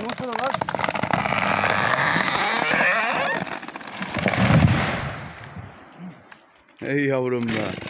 Kumaşa da var. Ey yavrum da.